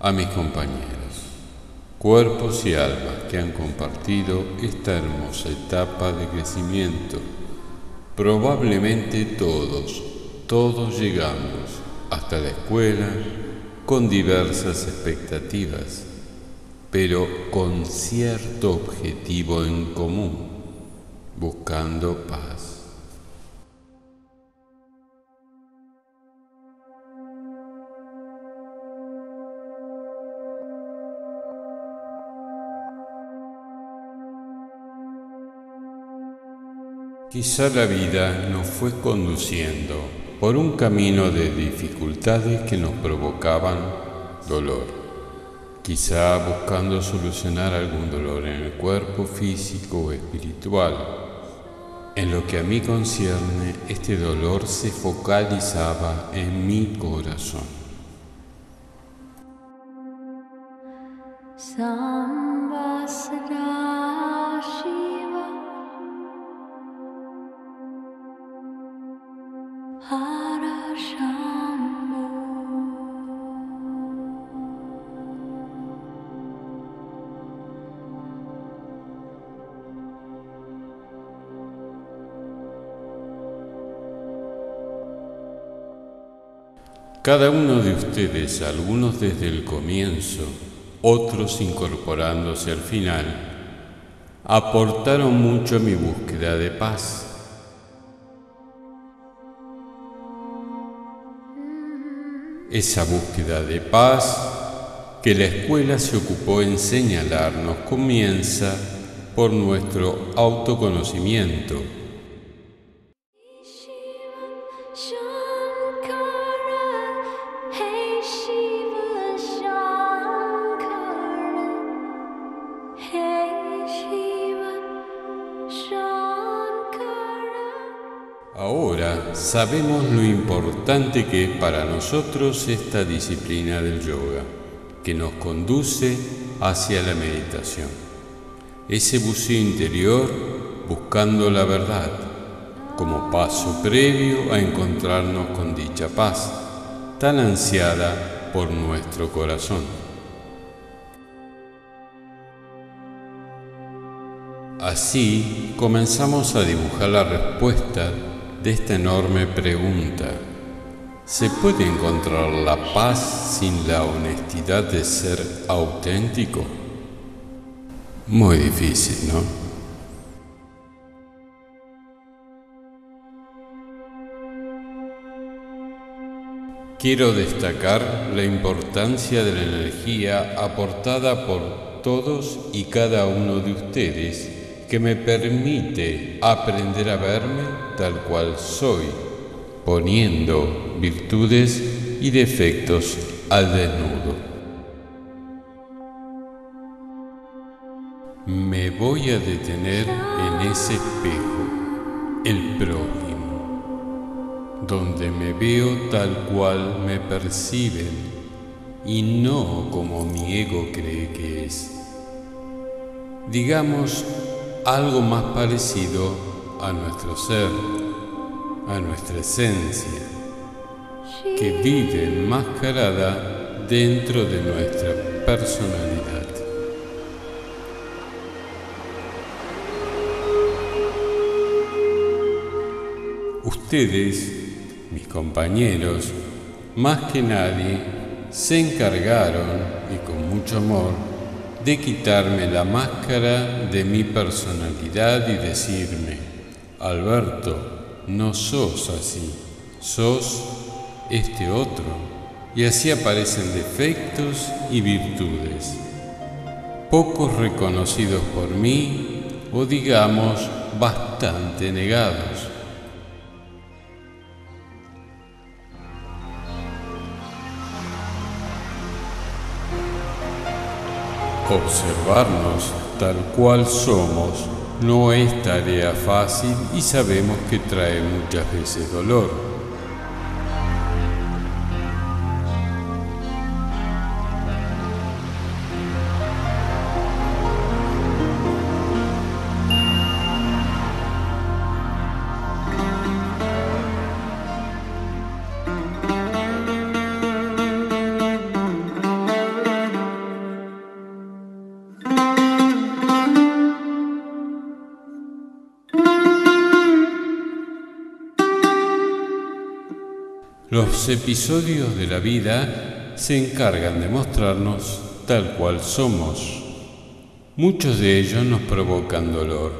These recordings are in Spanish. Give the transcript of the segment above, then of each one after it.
a mis compañeros, cuerpos y almas que han compartido esta hermosa etapa de crecimiento. Probablemente todos, todos llegamos hasta la escuela con diversas expectativas, pero con cierto objetivo en común, buscando paz. Quizá la vida nos fue conduciendo por un camino de dificultades que nos provocaban dolor. Quizá buscando solucionar algún dolor en el cuerpo físico o espiritual. En lo que a mí concierne, este dolor se focalizaba en mi corazón. Shiva. Cada uno de ustedes, algunos desde el comienzo, otros incorporándose al final, aportaron mucho a mi búsqueda de paz. Esa búsqueda de paz que la escuela se ocupó en señalarnos comienza por nuestro autoconocimiento. Ahora sabemos lo importante que es para nosotros esta disciplina del yoga, que nos conduce hacia la meditación. Ese buceo interior buscando la verdad, como paso previo a encontrarnos con dicha paz, tan ansiada por nuestro corazón. Así comenzamos a dibujar la respuesta de esta enorme pregunta. ¿Se puede encontrar la paz sin la honestidad de ser auténtico? Muy difícil, ¿no? Quiero destacar la importancia de la energía aportada por todos y cada uno de ustedes que me permite aprender a verme tal cual soy, poniendo virtudes y defectos al desnudo. Me voy a detener en ese espejo, el prójimo, donde me veo tal cual me perciben y no como mi ego cree que es. Digamos algo más parecido a nuestro ser, a nuestra esencia, que vive enmascarada dentro de nuestra personalidad. Ustedes, mis compañeros, más que nadie, se encargaron, y con mucho amor, de quitarme la máscara de mi personalidad y decirme, Alberto, no sos así, sos este otro. Y así aparecen defectos y virtudes, pocos reconocidos por mí o digamos bastante negados. Observarnos tal cual somos no es tarea fácil y sabemos que trae muchas veces dolor. Los episodios de la vida se encargan de mostrarnos tal cual somos. Muchos de ellos nos provocan dolor.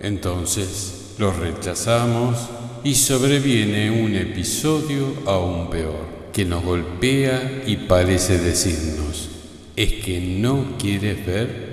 Entonces los rechazamos y sobreviene un episodio aún peor, que nos golpea y parece decirnos, ¿es que no quieres ver?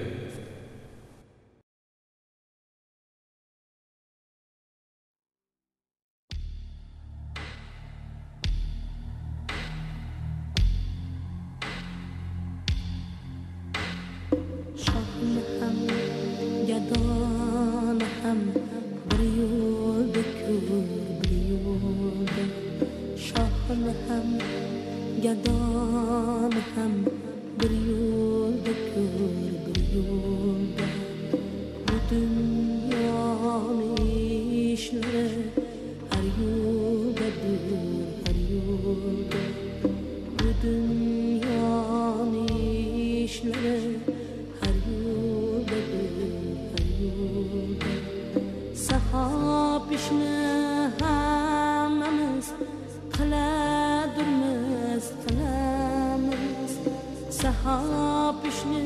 sahab ishni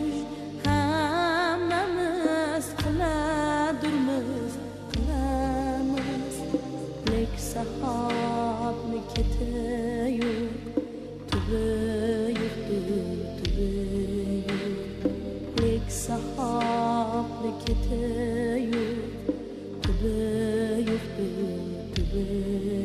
hammamiz qiladurmiz qilamiz lek sahobni ketiyu tubi tubi lek sahobni ketiyu tubi tubi